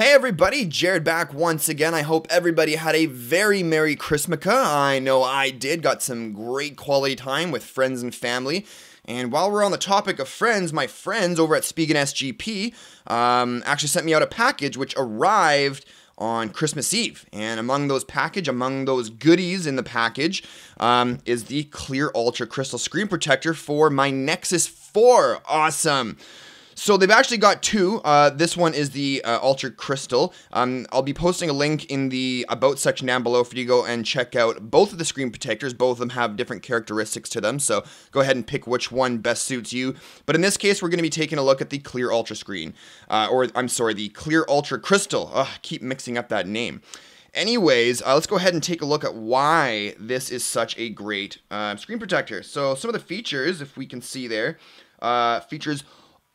Hey everybody, Jared back once again. I hope everybody had a very Merry Christmas. I know I did. Got some great quality time with friends and family. And while we're on the topic of friends, my friends over at Spigen SGP um, actually sent me out a package which arrived on Christmas Eve. And among those package, among those goodies in the package, um, is the Clear Ultra Crystal Screen Protector for my Nexus 4. Awesome. So they've actually got two. Uh, this one is the uh, Ultra Crystal. Um, I'll be posting a link in the About section down below for you to go and check out both of the screen protectors. Both of them have different characteristics to them, so go ahead and pick which one best suits you. But in this case, we're going to be taking a look at the Clear Ultra screen. Uh, or, I'm sorry, the Clear Ultra Crystal. Ugh, keep mixing up that name. Anyways, uh, let's go ahead and take a look at why this is such a great uh, screen protector. So some of the features, if we can see there, uh, features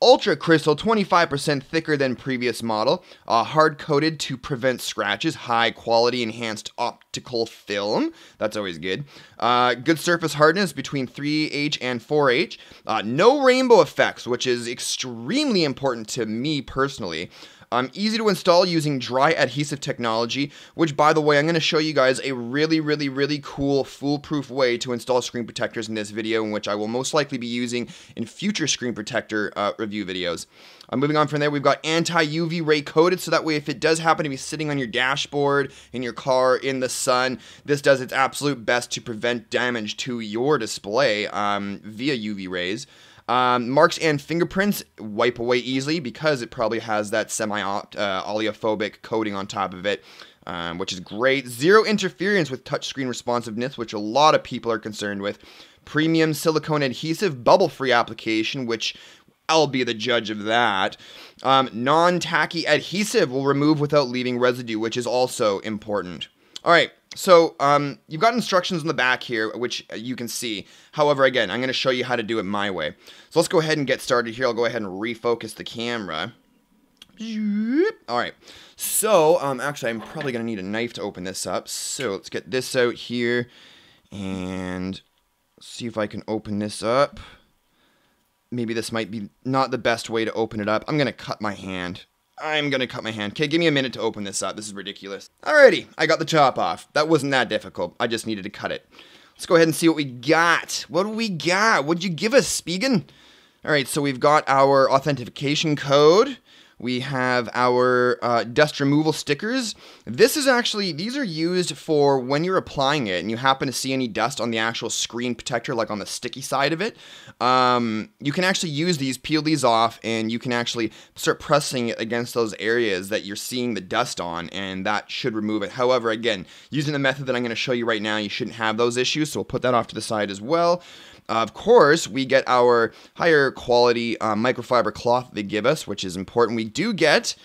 Ultra Crystal, 25% thicker than previous model, uh, hard coated to prevent scratches, high quality enhanced optical film. That's always good. Uh, good surface hardness between 3H and 4H. Uh, no rainbow effects, which is extremely important to me personally. Um, easy to install using dry adhesive technology, which by the way, I'm going to show you guys a really, really, really cool foolproof way to install screen protectors in this video, in which I will most likely be using in future screen protector uh, review videos. Uh, moving on from there, we've got anti-UV ray coated, so that way if it does happen to be sitting on your dashboard, in your car, in the sun, this does its absolute best to prevent damage to your display um, via UV rays. Um, marks and fingerprints wipe away easily because it probably has that semi uh, oleophobic coating on top of it. Um, which is great. Zero interference with touchscreen responsiveness, which a lot of people are concerned with. Premium silicone adhesive bubble free application, which I'll be the judge of that. Um, non tacky adhesive will remove without leaving residue, which is also important. All right, so um, you've got instructions in the back here, which you can see. However, again, I'm going to show you how to do it my way. So let's go ahead and get started here. I'll go ahead and refocus the camera. All right. So, um, actually, I'm probably going to need a knife to open this up. So let's get this out here and see if I can open this up. Maybe this might be not the best way to open it up. I'm going to cut my hand. I'm gonna cut my hand. Okay, give me a minute to open this up. This is ridiculous. Alrighty, I got the top off. That wasn't that difficult. I just needed to cut it. Let's go ahead and see what we got. What do we got? What'd you give us, Spigen? Alright, so we've got our authentication code. We have our uh, dust removal stickers. This is actually, these are used for when you're applying it and you happen to see any dust on the actual screen protector, like on the sticky side of it. Um, you can actually use these, peel these off, and you can actually start pressing it against those areas that you're seeing the dust on, and that should remove it. However, again, using the method that I'm going to show you right now, you shouldn't have those issues, so we'll put that off to the side as well. Of course, we get our higher quality uh, microfiber cloth they give us, which is important. We do get,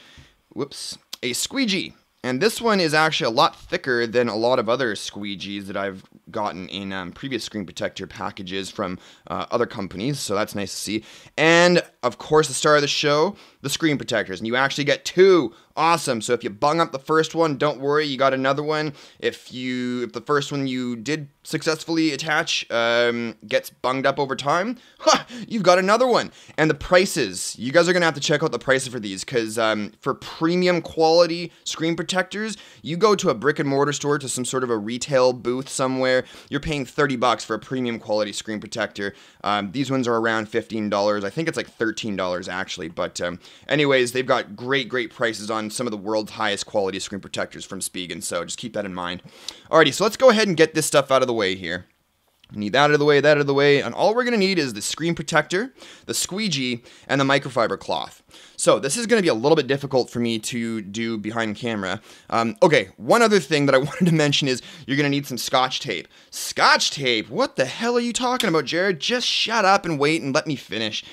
whoops, a squeegee. And this one is actually a lot thicker than a lot of other squeegees that I've gotten in um, previous screen protector packages from uh, other companies, so that's nice to see. And of course, the star of the show, the screen protectors. And you actually get two awesome. So if you bung up the first one, don't worry, you got another one. If you if the first one you did successfully attach um, gets bunged up over time, huh, you've got another one. And the prices, you guys are gonna have to check out the prices for these because um, for premium quality screen protectors, you go to a brick and mortar store to some sort of a retail booth somewhere, you're paying 30 bucks for a premium quality screen protector. Um, these ones are around $15. I think it's like $13 actually, but um, anyways, they've got great, great prices on some of the world's highest quality screen protectors from Spigen, so just keep that in mind. Alrighty, so let's go ahead and get this stuff out of the way here. Need that out of the way, that out of the way, and all we're going to need is the screen protector, the squeegee, and the microfiber cloth. So this is going to be a little bit difficult for me to do behind camera. Um, okay, one other thing that I wanted to mention is you're going to need some scotch tape. Scotch tape? What the hell are you talking about, Jared? Just shut up and wait and let me finish.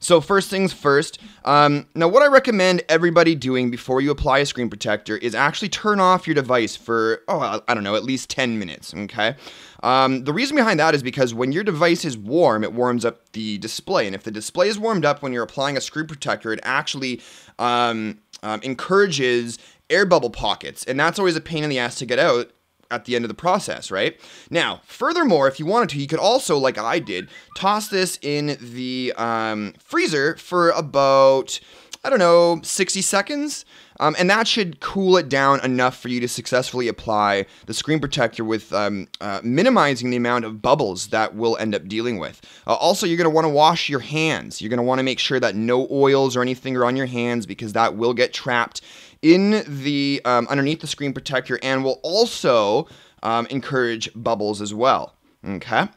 So first things first, um, now what I recommend everybody doing before you apply a screen protector is actually turn off your device for, oh, I don't know, at least 10 minutes, okay? Um, the reason behind that is because when your device is warm, it warms up the display. And if the display is warmed up when you're applying a screen protector, it actually um, um, encourages air bubble pockets. And that's always a pain in the ass to get out at the end of the process, right? Now, furthermore, if you wanted to, you could also, like I did, toss this in the um, freezer for about I don't know, 60 seconds. Um, and that should cool it down enough for you to successfully apply the screen protector with um, uh, minimizing the amount of bubbles that we'll end up dealing with. Uh, also, you're going to want to wash your hands. You're going to want to make sure that no oils or anything are on your hands because that will get trapped in the um, underneath the screen protector and will also um, encourage bubbles as well. Okay.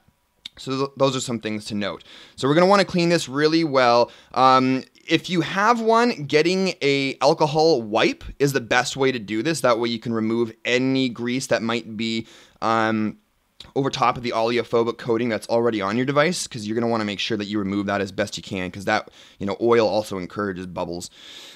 So th- those are some things to note. So we're going to want to clean this really well. Um, if you have one, getting a alcohol wipe is the best way to do this. That way you can remove any grease that might be um, over top of the oleophobic coating that's already on your device because you're going to want to make sure that you remove that as best you can because that you know oil also encourages bubbles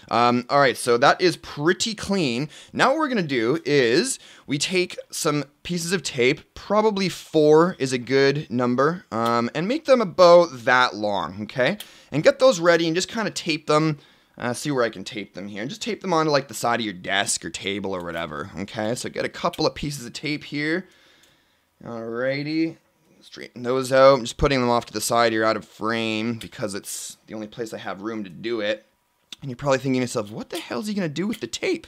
um, all right so that is pretty clean now what we're going to do is we take some pieces of tape probably four is a good number um, and make them about that long okay and get those ready and just kind of tape them uh, see where I can tape them here. And just tape them onto like the side of your desk or table or whatever. Okay, so get a couple of pieces of tape here. Alrighty. Straighten those out. I'm just putting them off to the side here out of frame because it's the only place I have room to do it. And you're probably thinking to yourself, what the hell is he going to do with the tape?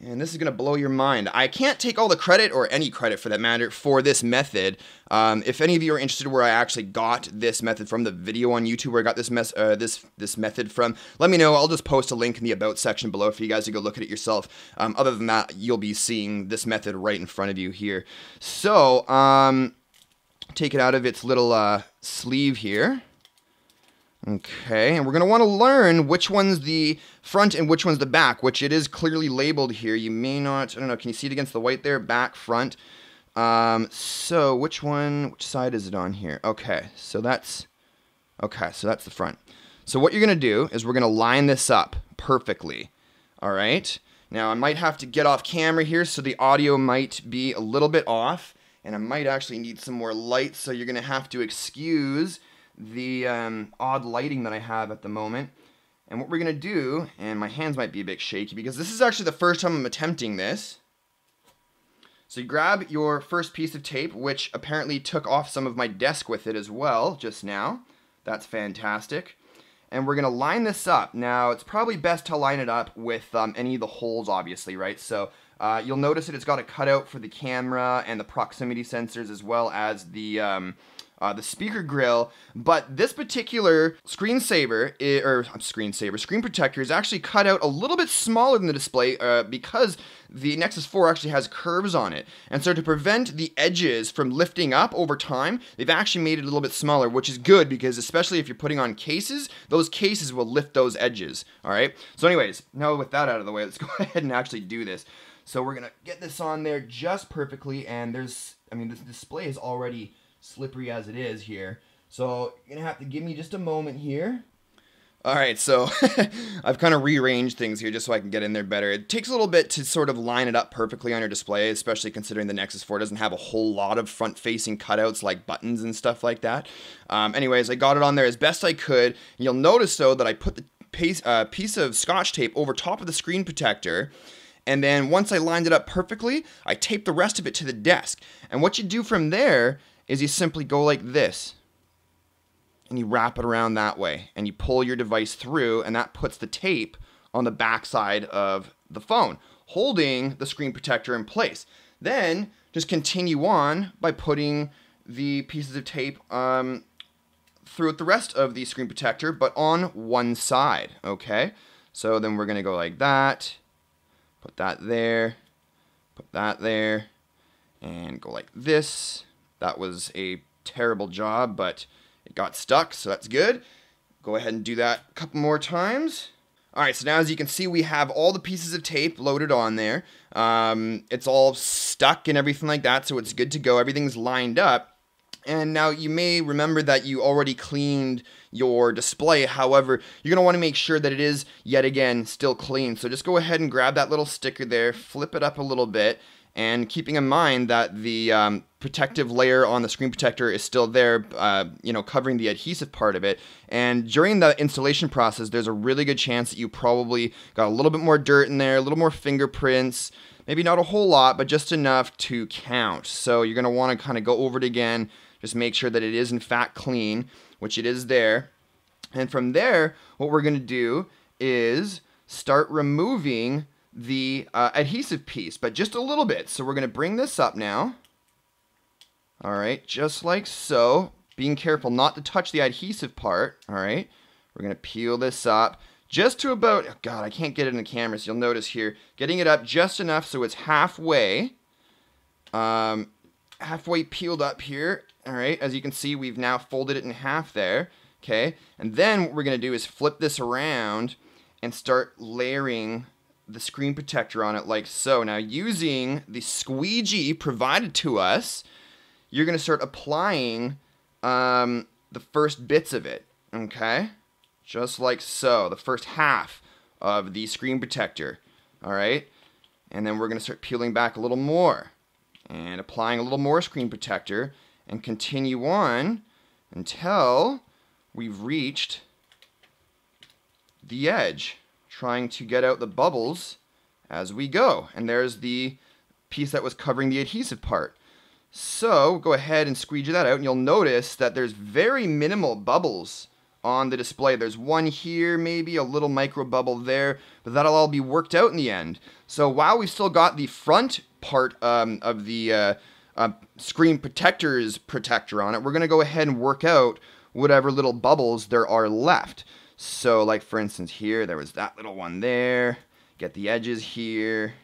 And this is going to blow your mind. I can't take all the credit, or any credit for that matter, for this method. Um, if any of you are interested where I actually got this method from, the video on YouTube where I got this mes- uh, this this method from, let me know. I'll just post a link in the About section below for you guys to go look at it yourself. Um, other than that, you'll be seeing this method right in front of you here. So, um, take it out of its little uh, sleeve here. Okay, and we're going to want to learn which one's the front and which one's the back, which it is clearly labeled here. You may not, I don't know, can you see it against the white there? Back, front. Um, so which one, which side is it on here? Okay, so that's, okay, so that's the front. So what you're going to do is we're going to line this up perfectly. All right. Now I might have to get off camera here, so the audio might be a little bit off, and I might actually need some more light, so you're going to have to excuse the um, odd lighting that I have at the moment. And what we're going to do, and my hands might be a bit shaky because this is actually the first time I'm attempting this. So you grab your first piece of tape, which apparently took off some of my desk with it as well just now. That's fantastic. And we're going to line this up. Now, it's probably best to line it up with um, any of the holes, obviously, right? So uh, you'll notice that it's got a cutout for the camera and the proximity sensors as well as the... Um, uh, the speaker grill, but this particular screensaver, or screensaver, screen protector is actually cut out a little bit smaller than the display uh, because the Nexus 4 actually has curves on it. And so to prevent the edges from lifting up over time, they've actually made it a little bit smaller, which is good because especially if you're putting on cases, those cases will lift those edges, all right? So anyways, now with that out of the way, let's go ahead and actually do this. So we're gonna get this on there just perfectly, and there's, I mean, this display is already slippery as it is here. So you're gonna have to give me just a moment here. All right, so I've kind of rearranged things here just so I can get in there better. It takes a little bit to sort of line it up perfectly on your display, especially considering the Nexus 4 doesn't have a whole lot of front-facing cutouts like buttons and stuff like that. Um, anyways, I got it on there as best I could. You'll notice, though, that I put the piece, uh, piece of scotch tape over top of the screen protector, and then once I lined it up perfectly, I taped the rest of it to the desk. And what you do from there is you simply go like this and you wrap it around that way and you pull your device through and that puts the tape on the backside of the phone holding the screen protector in place. Then just continue on by putting the pieces of tape um, throughout the rest of the screen protector but on one side okay? So then we're going to go like that put that there put that there and go like this that was a terrible job, but it got stuck, so that's good. Go ahead and do that a couple more times. All right, so now as you can see, we have all the pieces of tape loaded on there. Um, it's all stuck and everything like that, so it's good to go. Everything's lined up. And now you may remember that you already cleaned your display. However, you're going to want to make sure that it is, yet again, still clean. So just go ahead and grab that little sticker there, flip it up a little bit, and keeping in mind that the um, protective layer on the screen protector is still there, uh, you know, covering the adhesive part of it. And during the installation process, there's a really good chance that you probably got a little bit more dirt in there, a little more fingerprints, maybe not a whole lot, but just enough to count. So you're going to want to kind of go over it again, just make sure that it is in fact clean, which it is there. And from there, what we're going to do is start removing the uh, adhesive piece, but just a little bit. So we're going to bring this up now. All right, just like so. Being careful not to touch the adhesive part. All right, we're going to peel this up just to about, oh God, I can't get it in the camera, so you'll notice here, getting it up just enough so it's halfway, um, halfway peeled up here. All right, as you can see, we've now folded it in half there. Okay, and then what we're going to do is flip this around and start layering the screen protector on it like so. Now using the squeegee provided to us, you're going to start applying um, the first bits of it, okay? Just like so, the first half of the screen protector, all right? And then we're going to start peeling back a little more and applying a little more screen protector and continue on until we've reached the edge, trying to get out the bubbles as we go. And there's the piece that was covering the adhesive part. So go ahead and squeegee that out and you'll notice that there's very minimal bubbles on the display. There's one here, maybe a little micro bubble there, but that'll all be worked out in the end. So while we've still got the front part um, of the uh, uh, screen protector's protector on it, we're going to go ahead and work out whatever little bubbles there are left. So like for instance here, there was that little one there. Get the edges here,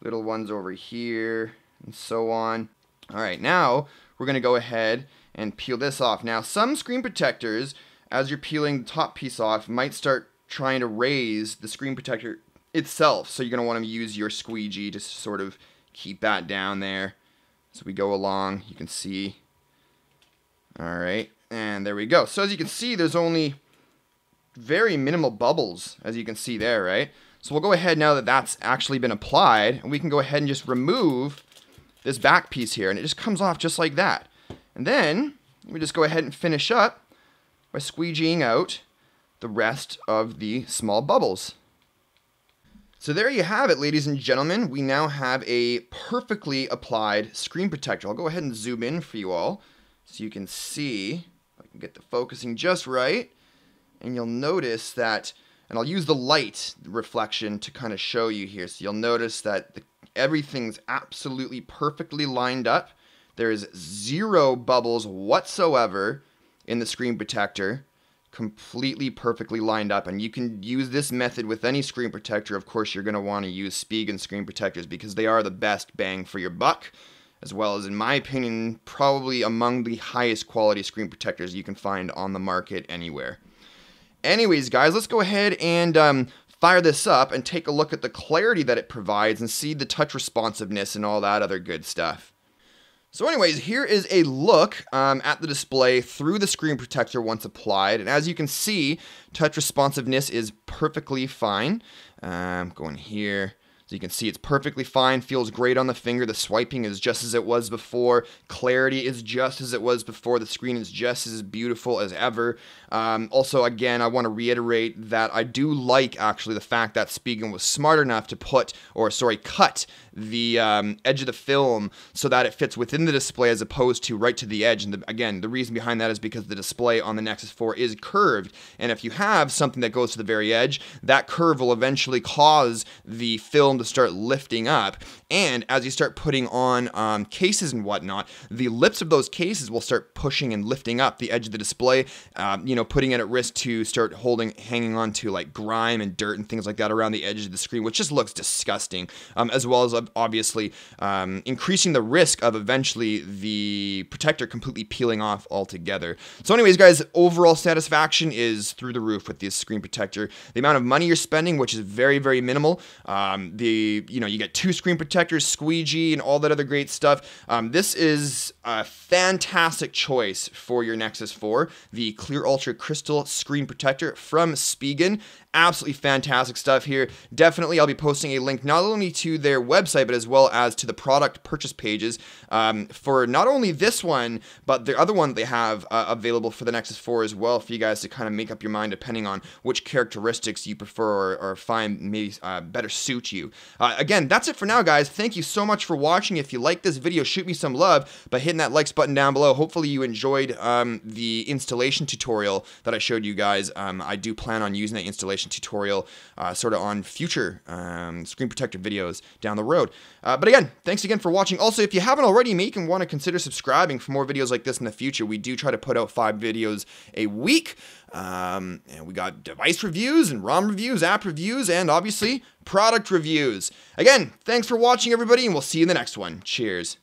little ones over here, and so on. All right, now we're gonna go ahead and peel this off. Now some screen protectors, as you're peeling the top piece off, might start trying to raise the screen protector itself. So you're gonna wanna use your squeegee to sort of keep that down there. So we go along, you can see. All right, and there we go. So as you can see, there's only very minimal bubbles, as you can see there, right? So we'll go ahead now that that's actually been applied, and we can go ahead and just remove this back piece here, and it just comes off just like that. And then we just go ahead and finish up by squeegeeing out the rest of the small bubbles. So there you have it, ladies and gentlemen. We now have a perfectly applied screen protector. I'll go ahead and zoom in for you all so you can see I can get the focusing just right. And you'll notice that, and I'll use the light reflection to kind of show you here. So you'll notice that the, everything's absolutely perfectly lined up. There is zero bubbles whatsoever in the screen protector completely perfectly lined up and you can use this method with any screen protector of course you're going to want to use Spigen screen protectors because they are the best bang for your buck as well as, in my opinion, probably among the highest quality screen protectors you can find on the market anywhere. Anyways, guys, let's go ahead and um, fire this up and take a look at the clarity that it provides and see the touch responsiveness and all that other good stuff. So anyways, here is a look um, at the display through the screen protector once applied. And as you can see, touch responsiveness is perfectly fine. Um, going here, you can see it's perfectly fine, feels great on the finger. The swiping is just as it was before. Clarity is just as it was before. The screen is just as beautiful as ever. Um, also, again, I want to reiterate that I do like actually the fact that Spigen was smart enough to put, or sorry, cut the um, edge of the film so that it fits within the display as opposed to right to the edge. And the, again, the reason behind that is because the display on the Nexus 4 is curved. And if you have something that goes to the very edge, that curve will eventually cause the film to start lifting up. And as you start putting on um, cases and whatnot, the lips of those cases will start pushing and lifting up the edge of the display, um, you know, putting it at risk to start holding, hanging on to like grime and dirt and things like that around the edge of the screen, which just looks disgusting, um, as well as obviously um, increasing the risk of eventually the protector completely peeling off altogether. So anyways, guys, overall satisfaction is through the roof with this screen protector. The amount of money you're spending, which is very, very minimal. Um, you know, you get two screen protectors, squeegee, and all that other great stuff. Um, this is a fantastic choice for your Nexus 4, the Clear Ultra Crystal Screen Protector from Spigen absolutely fantastic stuff here. Definitely, I'll be posting a link not only to their website, but as well as to the product purchase pages um, for not only this one, but the other one they have uh, available for the Nexus 4 as well for you guys to kind of make up your mind depending on which characteristics you prefer or, or find maybe uh, better suit you. Uh, again, that's it for now, guys. Thank you so much for watching. If you like this video, shoot me some love by hitting that likes button down below. Hopefully, you enjoyed um, the installation tutorial that I showed you guys. Um, I do plan on using that installation tutorial uh, sort of on future um, screen protector videos down the road. Uh, but again, thanks again for watching. Also, if you haven't already, you may want to consider subscribing for more videos like this in the future. We do try to put out five videos a week. Um, and we got device reviews and ROM reviews, app reviews, and obviously product reviews. Again, thanks for watching, everybody, and we'll see you in the next one. Cheers.